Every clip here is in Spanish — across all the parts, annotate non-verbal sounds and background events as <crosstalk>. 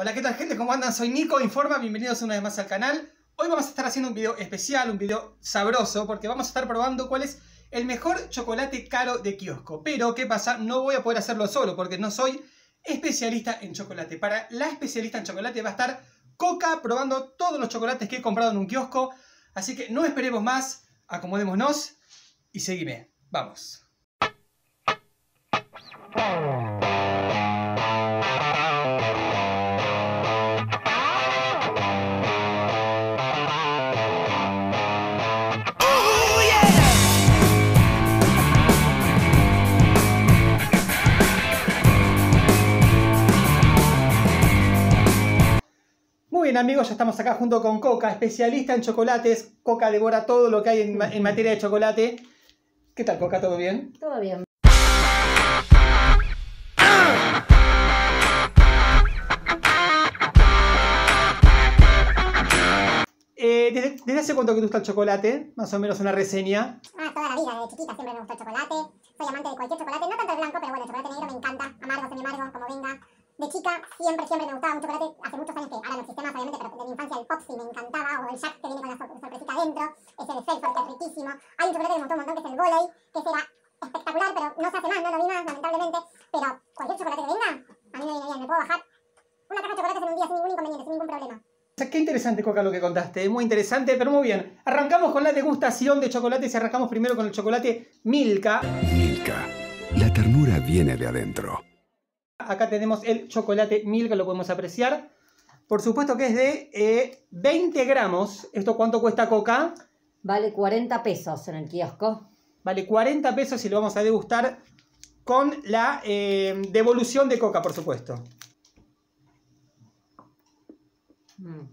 Hola, ¿qué tal gente? ¿Cómo andan? Soy Nico Informa, bienvenidos una vez más al canal. Hoy vamos a estar haciendo un video especial, un video sabroso, porque vamos a estar probando cuál es el mejor chocolate caro de kiosco. Pero, ¿qué pasa? No voy a poder hacerlo solo, porque no soy especialista en chocolate. Para la especialista en chocolate va a estar Coca probando todos los chocolates que he comprado en un kiosco. Así que no esperemos más, acomodémonos y seguime. Vamos. Amigos, ya estamos acá junto con Coca, especialista en chocolates. Coca devora todo lo que hay en, en materia de chocolate. ¿Qué tal Coca? ¿Todo bien? Todo bien. Eh, ¿desde, desde hace cuánto que te gusta el chocolate? Más o menos una reseña. Ah, toda la vida, desde chiquita siempre me gustó el chocolate. Soy amante de cualquier chocolate, no tanto el blanco, pero bueno, el chocolate negro me encanta. Amargo, semi amargo, como venga. De chica siempre, siempre me gustaba un chocolate. Hace muchos años que ahora no existe más, obviamente, pero de mi infancia el Popsi me encantaba. O el Jack que viene con la sor- sorpresita adentro. Ese de Felford que es riquísimo. Hay un chocolate que me gustó un montón que es el Goley, que ese era espectacular, pero no se hace más, no lo vi más, lamentablemente. Pero cualquier chocolate que venga, a mí me viene bien. Me puedo bajar una caja de chocolates en un día sin ningún inconveniente, sin ningún problema. O sea, qué interesante Coca lo que contaste, muy interesante, pero muy bien. Arrancamos con la degustación de chocolates y arrancamos primero con el chocolate Milka. Milka. La ternura viene de adentro. Acá tenemos el chocolate Milka, lo podemos apreciar. Por supuesto que es de eh, 20 gramos. ¿Esto cuánto cuesta Coca? Vale 40 pesos en el kiosco. Vale 40 pesos y lo vamos a degustar con la eh, devolución de Coca, por supuesto. Mm.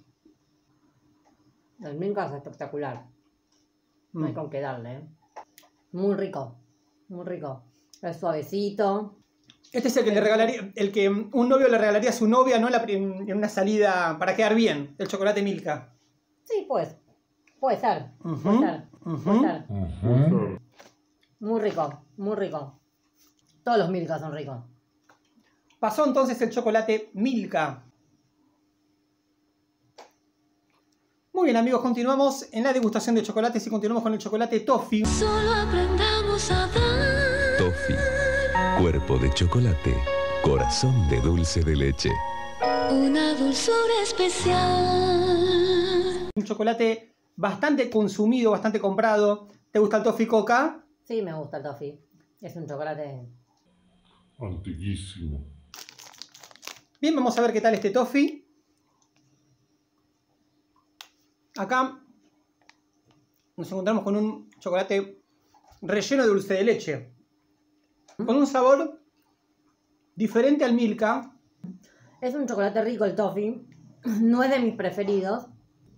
El Milka es espectacular. No hay Mm. con qué darle. ¿eh? Muy rico. Muy rico. Es suavecito. Este es el que le regalaría, el que un novio le regalaría a su novia, ¿no? En, la prim- en una salida para quedar bien, el chocolate Milka. Sí, pues. Puede ser. Puede ser. Muy rico. Muy rico. Todos los Milka son ricos. Pasó entonces el chocolate Milka. Muy bien amigos, continuamos en la degustación de chocolates y continuamos con el chocolate Toffee. Solo aprendamos a dar. Toffee. Cuerpo de chocolate. Corazón de dulce de leche. Una dulzura especial. Un chocolate bastante consumido, bastante comprado. ¿Te gusta el Toffee Coca? Sí, me gusta el toffee. Es un chocolate. Antiquísimo. Bien, vamos a ver qué tal este Toffee. Acá nos encontramos con un chocolate relleno de dulce de leche. Con un sabor diferente al Milka. Es un chocolate rico el toffee. <clears throat> No es de mis preferidos.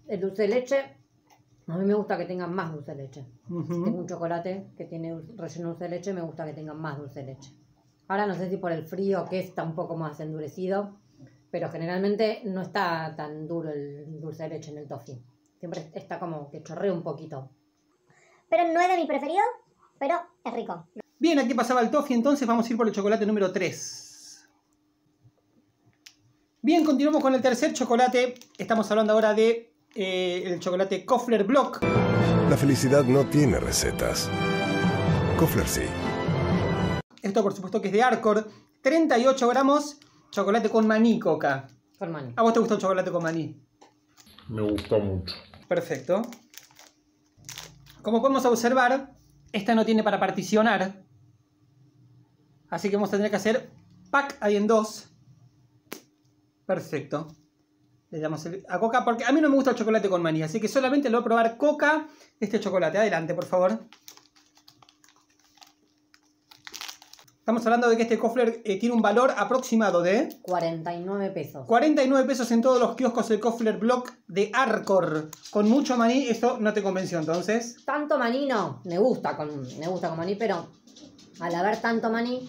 El dulce de leche. A mí me gusta que tenga más dulce de leche. Tengo un chocolate que tiene relleno de dulce de leche, me gusta que tenga más dulce de leche. Ahora no sé si por el frío que está un poco más endurecido, pero generalmente no está tan duro el dulce de leche en el toffee. Siempre está como que chorrea un poquito. Pero no es de mi preferido, pero es rico. Bien, aquí pasaba el toffee, entonces vamos a ir por el chocolate número 3. Bien, continuamos con el tercer chocolate. Estamos hablando ahora de eh, el chocolate Kofler Block. La felicidad no tiene recetas. Kofler sí. Esto por supuesto que es de Arcor. 38 gramos, chocolate con maní, Coca. Con maní. ¿A vos te gusta el chocolate con maní? Me gusta mucho. Perfecto. Como podemos observar, esta no tiene para particionar. Así que vamos a tener que hacer pack ahí en dos. Perfecto. Le damos el- a Coca porque a mí no me gusta el chocolate con maní, así que solamente lo voy a probar Coca este chocolate. Adelante, por favor. Estamos hablando de que este Kofler eh, tiene un valor aproximado de 49 pesos. 49 pesos en todos los kioscos del Kofler Block de Arcor. Con mucho maní, esto no te convenció entonces. Tanto maní no, me gusta con, me gusta con maní, pero al haber tanto maní,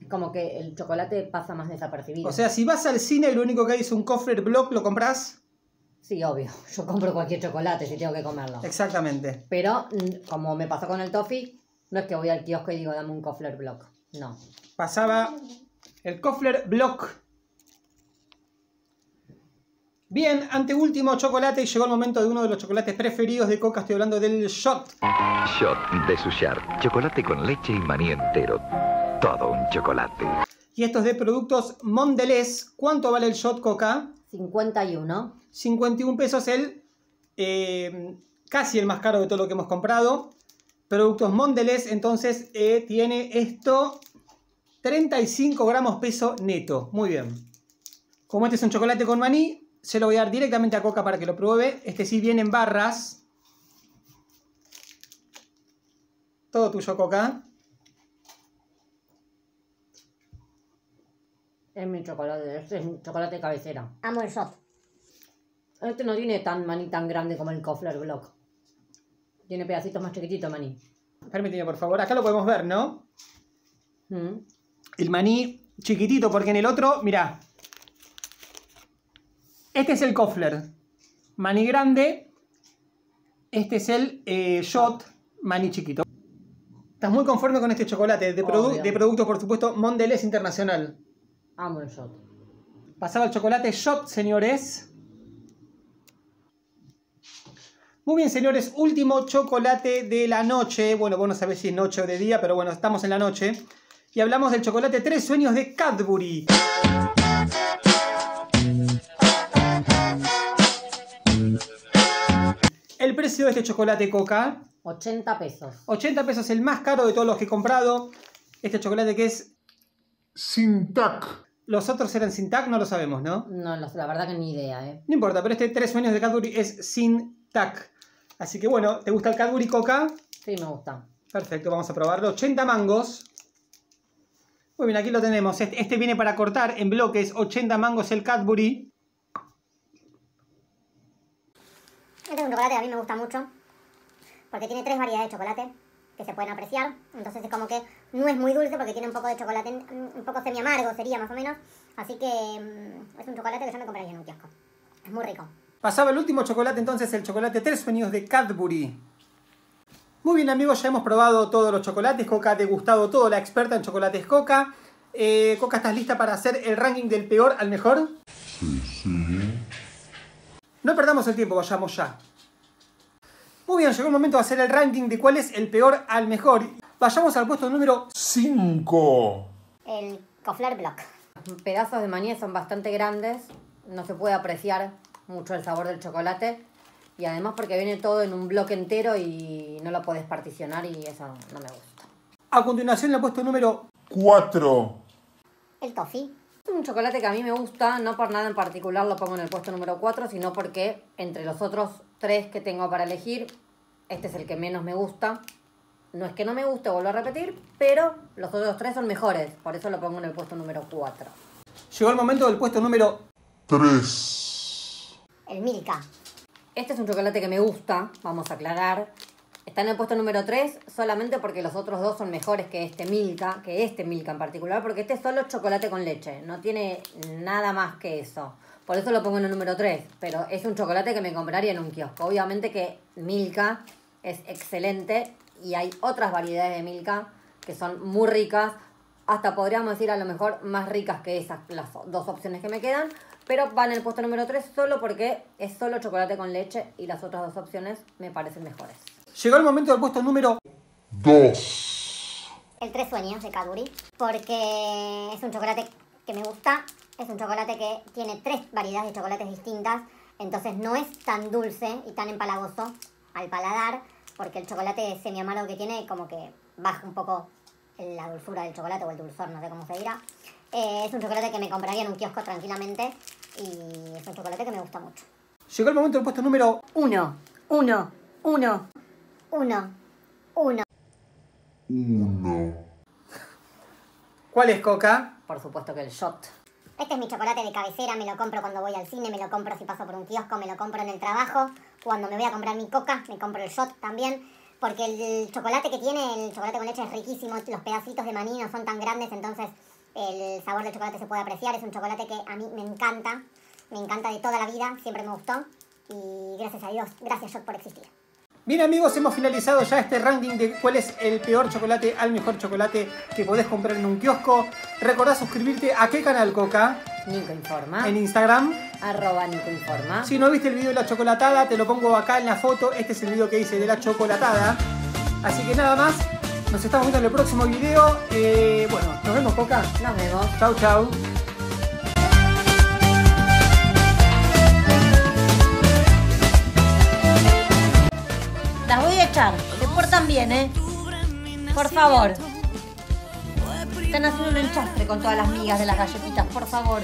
es como que el chocolate pasa más desapercibido. O sea, si vas al cine y lo único que hay es un Kofler Block, ¿lo compras? Sí, obvio. <laughs> Yo compro cualquier chocolate si tengo que comerlo. Exactamente. Pero, mm, como me pasó con el toffee, no es que voy al kiosco y digo, dame un Kofler Block. No. Pasaba el Kofler Block. Bien, anteúltimo chocolate y llegó el momento de uno de los chocolates preferidos de Coca. Estoy hablando del shot. Shot de Sushar. Chocolate con leche y maní entero. Todo un chocolate. Y esto es de productos Mondelez. ¿Cuánto vale el shot Coca? 51. 51 pesos el eh, casi el más caro de todo lo que hemos comprado. Productos Mondelez, entonces eh, tiene esto 35 gramos peso neto. Muy bien. Como este es un chocolate con maní, se lo voy a dar directamente a Coca para que lo pruebe. Este sí viene en barras. Todo tuyo, Coca. Es mi chocolate, este es mi chocolate cabecera. Amo el shot. Este no tiene tan maní tan grande como el Kofler Block. Tiene pedacitos más chiquititos maní. Permíteme, por favor. Acá lo podemos ver, ¿no? Mm. El maní chiquitito, porque en el otro, mirá. Este es el Kofler. Maní grande. Este es el eh, Shot. Maní chiquito. ¿Estás muy conforme con este chocolate? De, produ- de producto, por supuesto, Mondelez Internacional. Amo el shot. Pasaba el chocolate Shot, señores. Muy bien, señores. Último chocolate de la noche. Bueno, vos no sabés si es noche o de día, pero bueno, estamos en la noche. Y hablamos del chocolate Tres Sueños de Cadbury. Precio de este chocolate Coca, 80 pesos. 80 pesos, el más caro de todos los que he comprado. Este chocolate que es... Sin tac. Los otros eran sin tac, no lo sabemos, ¿no? No, la verdad que ni idea, ¿eh? No importa, pero este Tres Sueños de Cadbury es sin tac. Así que bueno, ¿te gusta el Cadbury Coca? Sí, me gusta. Perfecto, vamos a probarlo. 80 mangos. Muy bien, aquí lo tenemos. Este, este viene para cortar en bloques. 80 mangos el Cadbury. Este es un chocolate que a mí me gusta mucho. Porque tiene tres variedades de chocolate que se pueden apreciar. Entonces es como que no es muy dulce porque tiene un poco de chocolate, mm, un poco semi amargo sería más o menos. Así que mm, es un chocolate que yo me compraría en un kiosco. Es muy rico. Pasaba el último chocolate, entonces el chocolate Tres Sueños de Cadbury. Muy bien amigos, ya hemos probado todos los chocolates. Coca ha degustado todo, la experta en chocolates Coca. Eh, Coca, ¿estás lista para hacer el ranking del peor al mejor? Sí. No perdamos el tiempo, vayamos ya. Muy bien, llegó el momento de hacer el ranking de cuál es el peor al mejor. Vayamos al puesto número 5. El Kofler Block. Pedazos de maní son bastante grandes. No se puede apreciar mucho el sabor del chocolate. Y además porque viene todo en un bloque entero y no lo puedes particionar y eso no me gusta. A continuación, el puesto número 4. El Toffee. Es un chocolate que a mí me gusta, no por nada en particular lo pongo en el puesto número 4, sino porque entre los otros tres que tengo para elegir, este es el que menos me gusta. No es que no me guste, vuelvo a repetir, pero los otros tres son mejores, por eso lo pongo en el puesto número 4. Llegó el momento del puesto número 3. El Milka. Este es un chocolate que me gusta, vamos a aclarar. Está en el puesto número 3 solamente porque los otros dos son mejores que este Milka, que este Milka en particular, porque este es solo chocolate con leche, no tiene nada más que eso. Por eso lo pongo en el número 3, pero es un chocolate que me compraría en un kiosco. Obviamente que Milka es excelente y hay otras variedades de Milka que son muy ricas, hasta podríamos decir a lo mejor más ricas que esas, las dos opciones que me quedan, pero va en el puesto número 3 solo porque es solo chocolate con leche y las otras dos opciones me parecen mejores. Llegó el momento del puesto número 2. El Tres Sueños de Cadbury. Porque es un chocolate que me gusta. Es un chocolate que tiene tres variedades de chocolates distintas. Entonces no es tan dulce y tan empalagoso al paladar. Porque el chocolate semi amargo que tiene como que baja un poco la dulzura del chocolate o el dulzor, no sé cómo se dirá. Eh, es un chocolate que me compraría en un kiosco tranquilamente. Y es un chocolate que me gusta mucho. Llegó el momento del puesto número Uno, uno, uno, uno, uno. 1. ¿Cuál es Coca? Por supuesto que el shot. Este es mi chocolate de cabecera, me lo compro cuando voy al cine, me lo compro si paso por un kiosco, me lo compro en el trabajo. Cuando me voy a comprar mi coca, me compro el shot también. Porque el chocolate que tiene, el chocolate con leche es riquísimo, los pedacitos de maní no son tan grandes, entonces el sabor del chocolate se puede apreciar. Es un chocolate que a mí me encanta, me encanta de toda la vida, siempre me gustó. Y gracias a Dios, gracias Shot por existir. Bien amigos, hemos finalizado ya este ranking de cuál es el peor chocolate al mejor chocolate que podés comprar en un kiosco. Recordá suscribirte a qué canal Coca Nico informa. en Instagram. Arroba Nico Informa. Si no viste el video de la chocolatada, te lo pongo acá en la foto. Este es el video que hice de la chocolatada. Así que nada más. Nos estamos viendo en el próximo video. Eh, bueno, nos vemos, Coca. Nos vemos. Chau, chau. portan bien, ¿eh? Por favor. Están haciendo un enchastre con todas las migas de las galletitas, por favor.